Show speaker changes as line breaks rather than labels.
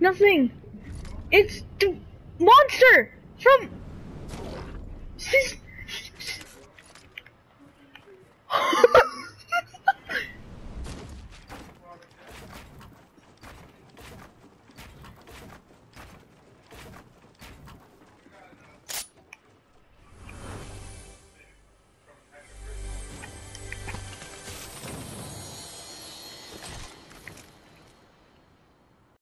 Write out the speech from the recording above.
Nothing. It's the monster from.